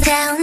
down.